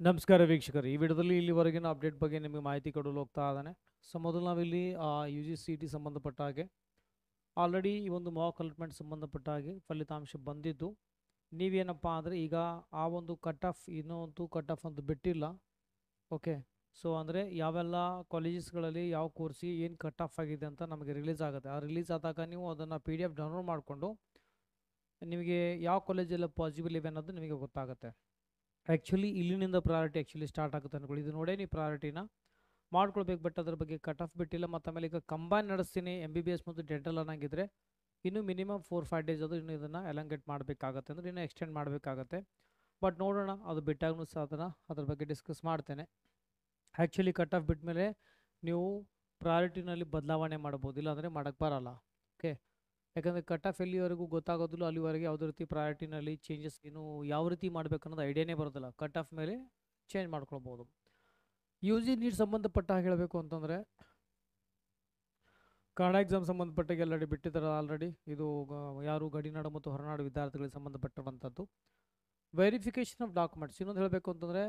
ನಮಸ್ಕಾರ ವೀಕ್ಷಕರು. ಈ ವಿಡಿಯೋದಲ್ಲಿ ಇಲ್ಲಿವರೆಗಿನ ಅಪ್ಡೇಟ್ ಬಗ್ಗೆ ನಿಮಗೆ ಮಾಹಿತಿ ಕೊಡಲು ಹೋಗ್ತಾ ಇದ್ದಾನೆ. ಸೊ, ಮೊದಲು ನಾವಿಲ್ಲಿ ಯು ಜಿ ಸಿ ಟಿ ಸಂಬಂಧಪಟ್ಟ ಹಾಗೆ ಆಲ್ರೆಡಿ ಈ ಒಂದು ಮಾಕ್ ಅಲಾಟ್ಮೆಂಟ್ ಸಂಬಂಧಪಟ್ಟ ಹಾಗೆ ಫಲಿತಾಂಶ ಬಂದಿದ್ದು, ನೀವೇನಪ್ಪ ಅಂದರೆ ಈಗ ಆ ಒಂದು ಕಟ್ ಆಫ್ ಇನ್ನೊಂದು ಕಟ್ ಆಫ್ ಅಂತ ಬಿಟ್ಟಿಲ್ಲ. ಓಕೆ ಸೊ ಅಂದರೆ ಯಾವೆಲ್ಲ ಕಾಲೇಜಸ್ಗಳಲ್ಲಿ ಯಾವ ಕೋರ್ಸಿಗೆ ಏನು ಕಟ್ ಆಫ್ ಆಗಿದೆ ಅಂತ ನಮಗೆ ರಿಲೀಸ್ ಆಗುತ್ತೆ. ಆ ರಿಲೀಸ್ ಆದಾಗ ನೀವು ಅದನ್ನು ಪಿ ಡಿ ಎಫ್ ಡೌನ್ಲೋಡ್ ಮಾಡಿಕೊಂಡು, ನಿಮಗೆ ಯಾವ ಕಾಲೇಜಲ್ಲಿ ಪಾಸಿಬಲ್ ಇವೆ ಅನ್ನೋದು ನಿಮಗೆ ಗೊತ್ತಾಗುತ್ತೆ. ಆ್ಯಕ್ಚುಲಿ ಇಲ್ಲಿನಿಂದ ಪ್ರಾಯೋರಿಟಿ ಆ್ಯಕ್ಚುಲಿ ಸ್ಟಾರ್ಟ್ ಆಗುತ್ತೆ ಅನ್ಕೊಳ್ಳಿ. ಇದು ನೋಡೇ ನೀವು ಪ್ರಾಯೋರಿಟಿನ ಮಾಡ್ಕೊಳ್ಬೇಕು ಬಟ್ ಅದ್ರ ಬಗ್ಗೆ ಕಟ್ ಆಫ್ ಬಿಟ್ಟಿಲ್ಲ. ಮತ್ತು ಆಮೇಲೆ ಈಗ ಕಂಬೈನ್ ನಡೆಸ್ತೀನಿ ಎಂ ಬಿ ಬಿ ಎಸ್ ಮತ್ತು ಡೆಂಟಲ್ ಅನ್ನಂಗಿದ್ರೆ ಇನ್ನೂ ಮಿನಿಮಮ್ ಫೋರ್ ಫೈವ್ ಡೇಸ್ ಅದು ಇನ್ನು ಇದನ್ನು ಎಲಂಗೇಟ್ ಮಾಡಬೇಕಾಗತ್ತೆ ಅಂದರೆ ಇನ್ನೂ ಎಕ್ಸ್ಟೆಂಡ್ ಮಾಡಬೇಕಾಗತ್ತೆ. ಬಟ್ ನೋಡೋಣ, ಅದು ಬಿಟ್ಟಾಗೂ ಸಹ ಅದನ್ನು ಅದ್ರ ಬಗ್ಗೆ ಡಿಸ್ಕಸ್ ಮಾಡ್ತೇನೆ. ಆ್ಯಕ್ಚುಲಿ ಕಟ್ ಆಫ್ ಬಿಟ್ಟ ಮೇಲೆ ನೀವು ಪ್ರಾಯೋರಿಟಿನಲ್ಲಿ ಬದಲಾವಣೆ ಮಾಡ್ಬೋದು, ಇಲ್ಲಾಂದರೆ ಮಾಡೋಕ್ಕೆ ಬರಲ್ಲ. ಓಕೆ ಯಾಕಂದರೆ ಕಟ್ ಆಫ್ ಎಲ್ಲಿವರೆಗೂ ಗೊತ್ತಾಗೋದಿಲ್ಲ, ಅಲ್ಲಿವರೆಗೆ ಯಾವುದೇ ರೀತಿ ಪ್ರಯಾರಿಟಿನಲ್ಲಿ ಚೇಂಜಸ್ ಏನು ಯಾವ ರೀತಿ ಮಾಡಬೇಕು ಅನ್ನೋದು ಐಡಿಯಾನೇ ಬರೋದಿಲ್ಲ. ಕಟ್ ಆಫ್ ಮೇಲೆ ಚೇಂಜ್ ಮಾಡ್ಕೊಳ್ಬೋದು. ಯು ಜಿ ನೀಟ್ ಸಂಬಂಧಪಟ್ಟ ಹೇಳಬೇಕು ಅಂತಂದರೆ ಕನ್ನಡ ಎಕ್ಸಾಮ್ ಸಂಬಂಧಪಟ್ಟಾಗೆ ಆಲ್ರೆಡಿ ಬಿಟ್ಟಿದ್ದಾರೆ ಆಲ್ರೆಡಿ ಇದು ಯಾರು ಗಡಿನಾಡು ಮತ್ತು ಹೊರನಾಡು ವಿದ್ಯಾರ್ಥಿಗಳಿಗೆ ಸಂಬಂಧಪಟ್ಟಿರುವಂಥದ್ದು ವೆರಿಫಿಕೇಷನ್ ಆಫ್ ಡಾಕ್ಯುಮೆಂಟ್ಸ್ ಇನ್ನೊಂದು ಹೇಳಬೇಕು ಅಂತಂದರೆ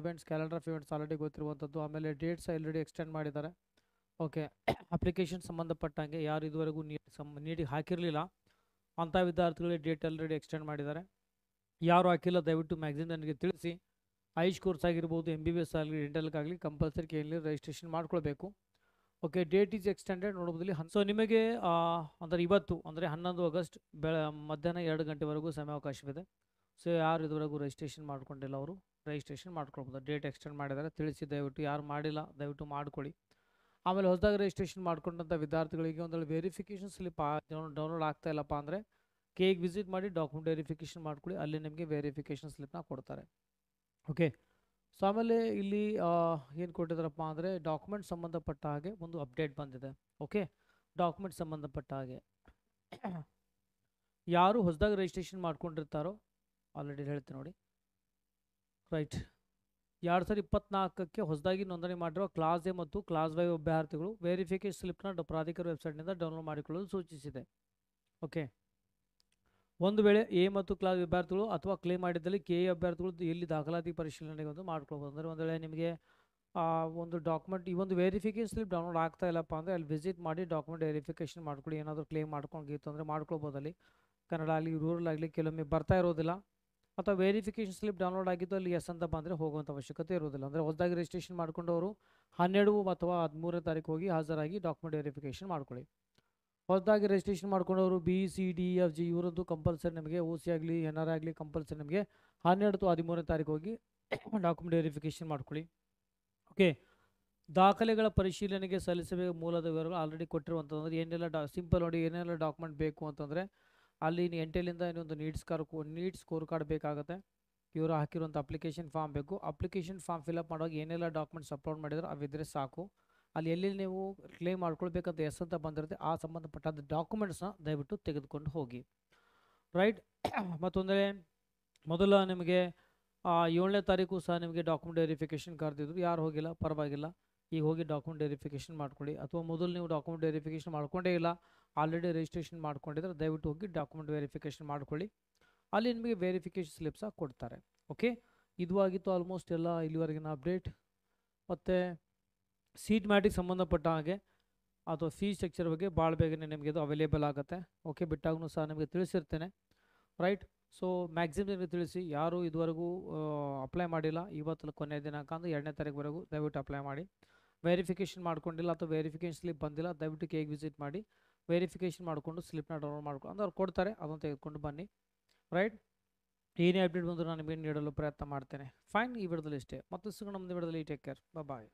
events calendar of events already ಗೊತ್ತಿರುವಂಥದ್ದು ಆಮೇಲೆ ಡೇಟ್ಸ್ ಆಲ್ರೆಡಿ ಎಕ್ಸ್ಟೆಂಡ್ ಮಾಡಿದ್ದಾರೆ. ಓಕೆ ಅಪ್ಲಿಕೇಶನ್ ಸಂಬಂಧಪಟ್ಟಂಗೆ ಯಾರು ಇದುವರೆಗೂ ನೀಟ್ ಸಂ ನೀಟಿಗೆ ಹಾಕಿರಲಿಲ್ಲ. ಅಂಥ ವಿದ್ಯಾರ್ಥಿಗಳಿಗೆ ಡೇಟ್ ಆಲ್ರೆಡಿ ಎಕ್ಸ್ಟೆಂಡ್ ಮಾಡಿದ್ದಾರೆ. ಯಾರು ಹಾಕಿಲ್ಲ ದಯವಿಟ್ಟು ಮ್ಯಾಗ್ಝಿನ್ ನನಗೆ ತಿಳಿಸಿ. ಐಶ್ ಕೋರ್ಸ್ ಆಗಿರ್ಬೋದು ಎಂ ಬಿ ಬಿ ಎಸ್ ಆಗಲಿ ಡೆಂಟಲ್ಗಾಗಲಿ ಕಂಪಲ್ಸರಿ ಕೇಳಿ ರಿಜಿಸ್ಟ್ರೇಷನ್ ಮಾಡ್ಕೊಳ್ಬೇಕು. ಓಕೆ ಡೇಟ್ ಈಸ್ ಎಕ್ಸ್ಟೆಂಡೆಡ್ ನೋಡೋದಲ್ಲಿ ಹನ್ ಸೊ ನಿಮಗೆ ಅಂದರೆ ಇವತ್ತು, ಅಂದರೆ ಹನ್ನೊಂದು ಆಗಸ್ಟ್ ಬೆಳ, ಮಧ್ಯಾಹ್ನ ಎರಡು ಗಂಟೆವರೆಗೂ ಸಮಯಾವಕಾಶವಿದೆ. ಸೊ ಯಾರು ಇದುವರೆಗೂ ರಿಜಿಸ್ಟ್ರೇಷನ್ ಮಾಡ್ಕೊಂಡಿಲ್ಲ ಅವರು ರಿಜಿಸ್ಟ್ರೇಷನ್ ಮಾಡ್ಕೊಳ್ಬೋದು. ಡೇಟ್ ಎಕ್ಸ್ಟೆಂಡ್ ಮಾಡಿದ್ದಾರೆ, ತಿಳಿಸಿ ದಯವಿಟ್ಟು. ಯಾರು ಮಾಡಿಲ್ಲ, ದಯವಿಟ್ಟು ಮಾಡ್ಕೊಳ್ಳಿ. ಆಮೇಲೆ ಹೊಸದಾಗಿ ರಿಜಿಸ್ಟ್ರೇಷನ್ ಮಾಡ್ಕೊಂಡಂಥ ವಿದ್ಯಾರ್ಥಿಗಳಿಗೆ ಒಂದೊಳ್ಳೆ ವೆರಿಫಿಕೇಷನ್ ಸ್ಲಿಪ್ ಡೌನ್ಲೋಡ್ ಆಗ್ತಾ ಇಲ್ಲಪ್ಪ ಅಂದರೆ ಕೇಗೆ ವಿಸಿಟ್ ಮಾಡಿ ಡಾಕ್ಯುಮೆಂಟ್ ವೆರಿಫಿಕೇಷನ್ ಮಾಡ್ಕೊಳ್ಳಿ, ಅಲ್ಲಿ ನಿಮಗೆ ವೆರಿಫಿಕೇಷನ್ ಸ್ಲಿಪ್ನ ಕೊಡ್ತಾರೆ. ಓಕೆ ಸೊ ಆಮೇಲೆ ಇಲ್ಲಿ ಏನು ಕೊಟ್ಟಿದ್ದಾರಪ್ಪ ಅಂದರೆ ಡಾಕ್ಯುಮೆಂಟ್ ಸಂಬಂಧಪಟ್ಟ ಹಾಗೆ ಒಂದು ಅಪ್ಡೇಟ್ ಬಂದಿದೆ. ಓಕೆ ಡಾಕ್ಯುಮೆಂಟ್ ಸಂಬಂಧಪಟ್ಟ ಹಾಗೆ. ಯಾರು ಹೊಸದಾಗಿ ರಿಜಿಸ್ಟ್ರೇಷನ್ ಮಾಡ್ಕೊಂಡಿರ್ತಾರೋ ಆಲ್ರೆಡಿ ಹೇಳ್ತೀನಿ ನೋಡಿ. ರೈಟ್ ಎರಡು ಸಾವಿರದ ಇಪ್ಪತ್ನಾಲ್ಕಕ್ಕೆ ಹೊಸದಾಗಿ ನೋಂದಣಿ ಮಾಡಿರುವ ಕ್ಲಾಸ್ ಎ ಮತ್ತು ಕ್ಲಾಸ್ ವೈ ಅಭ್ಯರ್ಥಿಗಳು ವೆರಿಫಿಕೇಶನ್ ಸ್ಲಿಪ್ನ ಪ್ರಾಧಿಕಾರ ವೆಬ್ಸೈಟ್ನಿಂದ ಡೌನ್ಲೋಡ್ ಮಾಡಿಕೊಳ್ಳಲು ಸೂಚಿಸಿದೆ. ಓಕೆ. ಒಂದು ವೇಳೆ ಎ ಮತ್ತು ಕ್ಲಾಸ್ ವಿದ್ಯಾರ್ಥಿಗಳು ಅಥವಾ ಕ್ಲೇಮ್ ಮಾಡಿದ್ದಲ್ಲಿ ಕೆ ಎ ಅಭ್ಯರ್ಥಿಗಳು ಎಲ್ಲಿ ದಾಖಲಾತಿ ಪರಿಶೀಲನೆಗೆ ಒಂದು ಮಾಡ್ಕೊಳ್ಬೋದು. ಅಂದರೆ ಒಂದು ವೇಳೆ ನಿಮಗೆ ಒಂದು ಡಾಕ್ಯುಮೆಂಟ್ ಈ ಒಂದು ವೆರಿಫಿಕೇಶನ್ ಸ್ಲಿಪ್ ಡೌನ್ಲೋಡ್ ಆಗ್ತಾ ಇಲ್ಲಪ್ಪ ಅಂದರೆ ಅಲ್ಲಿ ವಿಸಿಟ್ ಮಾಡಿ ಡಾಕ್ಯುಮೆಂಟ್ ವೆರಿಫಿಕೇಶನ್ ಮಾಡ್ಕೊಳ್ಳಿ ಏನಾದರೂ ಕ್ಲೇಮ್ ಮಾಡ್ಕೊಂಡಿತ್ತು ಅಂದರೆ ಮಾಡ್ಕೊಳ್ಬೋದಲ್ಲಿ ಕನ್ನಡ ಆಗಲಿ ರೂರಲ್ ಆಗಲಿ, ಕೆಲವೊಮ್ಮೆ ಬರ್ತಾ ಇರೋದಿಲ್ಲ. ಅಥವಾ ವೆರಿಫಿಕೇಷನ್ ಸ್ಲಿಪ್ ಡೌನ್ಲೋಡ್ ಆಗಿದ್ದು ಅಲ್ಲಿ ಎಸ್ ಅಂತ ಬಂದರೆ ಹೋಗುವಂಥ ಅವಶ್ಯಕತೆ ಇರೋದಿಲ್ಲ ಅಂದರೆ ಹೊಸದಾಗಿ ರಿಜಿಸ್ಟ್ರೇಷನ್ ಮಾಡ್ಕೊಂಡವರು ಹನ್ನೆರಡು ಅಥವಾ ಹದಿಮೂರನೇ ತಾರೀಕು ಹೋಗಿ ಹಾಜರಾಗಿ ಡಾಕ್ಯುಮೆಂಟ್ ವೆರಿಫಿಕೇಷನ್ ಮಾಡ್ಕೊಳ್ಳಿ. ಹೊಸದಾಗಿ registration ಮಾಡ್ಕೊಂಡವರು B C D F G ಇವರದ್ದು compulsory ನಿಮಗೆ ಓ ಸಿ ಆಗಲಿ ಎನ್ ಆರ್ ಆಗಲಿ ಕಂಪಲ್ಸರಿ ನಿಮಗೆ ಹನ್ನೆರಡು ಅಥವಾ ಹದಿಮೂರನೇ ತಾರೀಕು ಹೋಗಿ ಡಾಕ್ಯುಮೆಂಟ್ ವೆರಿಫಿಕೇಷನ್ ಮಾಡ್ಕೊಳ್ಳಿ. ಓಕೆ ದಾಖಲೆಗಳ ಪರಿಶೀಲನೆಗೆ ಸಲ್ಲಿಸಬೇಕು ಮೂಲದ ವಿವರಗಳು ಆಲ್ರೆಡಿ ಕೊಟ್ಟಿರುವಂಥದ್ದು ಏನೆಲ್ಲ ಡಾ ಸಿಂಪಲ್ ನೋಡಿ ಏನೆಲ್ಲ ಡಾಕ್ಯುಮೆಂಟ್ ಬೇಕು ಅಂತಂದರೆ ಅಲ್ಲಿ ಎಂಟೆಲಿಂದ ಇನ್ನೊಂದು needs car NEET score card ಬೇಕಾಗುತ್ತೆ. ಇವರು ಹಾಕಿರುವಂಥ ಅಪ್ಲಿಕೇಶನ್ ಫಾರ್ಮ್ ಬೇಕು. ಅಪ್ಲಿಕೇಶನ್ ಫಾರ್ಮ್ ಫಿಲಪ್ ಮಾಡುವಾಗ ಏನೆಲ್ಲ ಡಾಕ್ಯುಮೆಂಟ್ಸ್ ಅಪ್ಲೋಡ್ ಮಾಡಿದ್ರೆ ಅವಿದ್ರೆ ಸಾಕು. ಅಲ್ಲಿ ಎಲ್ಲಿ ನೀವು ಕ್ಲೇಮ್ ಮಾಡ್ಕೊಳ್ಬೇಕಂತ ಎಸ್ ಅಂತ ಬಂದಿರುತ್ತೆ, ಆ ಸಂಬಂಧಪಟ್ಟ ಡಾಕ್ಯುಮೆಂಟ್ಸ್ನ ದಯವಿಟ್ಟು ತೆಗೆದುಕೊಂಡು ಹೋಗಿ. ರೈಟ್ ಮತ್ತೊಂದರೆ ಮೊದಲ ನಿಮಗೆ ಏಳನೇ ತಾರೀಕು ಸಹ ನಿಮಗೆ ಡಾಕ್ಯುಮೆಂಟ್ ವೆರಿಫಿಕೇಷನ್ ಕರೆದಿದ್ರು ಯಾರು ಹೋಗಿಲ್ಲ? ಪರವಾಗಿಲ್ಲ. ಈಗ ಹೋಗಿ ಡಾಕ್ಯುಮೆಂಟ್ ವೆರಿಫಿಕೇಷನ್ ಮಾಡ್ಕೊಳ್ಳಿ. ಅಥವಾ ಮೊದಲು ನೀವು ಡಾಕ್ಯುಮೆಂಟ್ ವೆರಿಫಿಕೇಷನ್ ಮಾಡ್ಕೊಂಡೇ ಇಲ್ಲ. ಆಲ್ರೆಡಿ ರಿಜಿಸ್ಟ್ರೇಷನ್ ಮಾಡ್ಕೊಂಡಿದ್ರೆ ದಯವಿಟ್ಟು ಹೋಗಿ ಡಾಕ್ಯುಮೆಂಟ್ ವೆರಿಫಿಕೇಷನ್ ಮಾಡ್ಕೊಳ್ಳಿ. ಅಲ್ಲಿ ನಿಮಗೆ ವೆರಿಫಿಕೇಷನ್ ಸ್ಲಿಪ್ಸ್ ಕೊಡ್ತಾರೆ. ಓಕೆ ಇದು ಆಗಿತ್ತು ಆಲ್ಮೋಸ್ಟ್ ಎಲ್ಲ ಇಲ್ಲಿವರೆಗಿನ ಅಪ್ಡೇಟ್ ಮತ್ತು ಸೀಟ್ ಮ್ಯಾಟಿಗೆ ಸಂಬಂಧಪಟ್ಟ ಹಾಗೆ ಅಥವಾ ಫೀ ಸ್ಟ್ರಕ್ಚರ್ ಬಗ್ಗೆ ಭಾಳ ಬೇಗನೆ ನಿಮಗೆ ಇದು ಅವೈಲೇಬಲ್ ಆಗುತ್ತೆ. ಓಕೆ ಬಿಟ್ಟಾಗೂ ಸಹ ನಿಮಗೆ ತಿಳಿಸಿರ್ತೇನೆ. ರೈಟ್ ಸೊ ಮ್ಯಾಕ್ಸಿಮಮ್ ನಿಮಗೆ ತಿಳಿಸಿ. ಯಾರು ಇದುವರೆಗೂ ಅಪ್ಲೈ ಮಾಡಿಲ್ಲ. ಇವತ್ತು ಕೊನೆಯ ದಿನಾಂಕ ಅಂದರೆ ಎರಡನೇ ತಾರೀಕುವರೆಗೂ ದಯವಿಟ್ಟು ಅಪ್ಲೈ ಮಾಡಿ. ವೆರಿಫಿಕೇಷನ್ ಮಾಡ್ಕೊಂಡಿಲ್ಲ ಅಥವಾ ವೆರಿಫಿಕೇಷನ್ ಸ್ಲಿಪ್ ಬಂದಿಲ್ಲ. ದಯವಿಟ್ಟು ಕೇಕ್ ವಿಸಿಟ್ ಮಾಡಿ. ವೆರಿಫಿಕೇಷನ್ ಮಾಡಿಕೊಂಡು ಸ್ಲಿಪ್ನ ಡೌನ್ಲೋಡ್ ಮಾಡ್ಕೊಂಡು ಅಂದ್ರೆ ಅವ್ರು ಕೊಡ್ತಾರೆ, ಅದನ್ನು ತೆಗೆದುಕೊಂಡು ಬನ್ನಿ. ರೈಟ್ ಏನೇ ಅಪ್ಡೇಟ್ ಬಂದರೂ ನಾನು ನಿಮಗೆ ನೀಡಲು ಪ್ರಯತ್ನ ಮಾಡ್ತೇನೆ. ಫೈನ್ ಈ ವಿಡಿಯೋದಲ್ಲಿ ಇಷ್ಟೇ ಮತ್ತೆ ಸಿಗೋಣ ಮುಂದೆ ವಿಡಿಯೋದಲ್ಲಿ. Take care bye